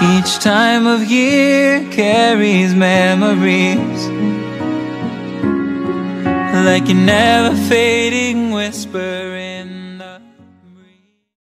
Each time of year carries memories Like an ever-fading whisper in the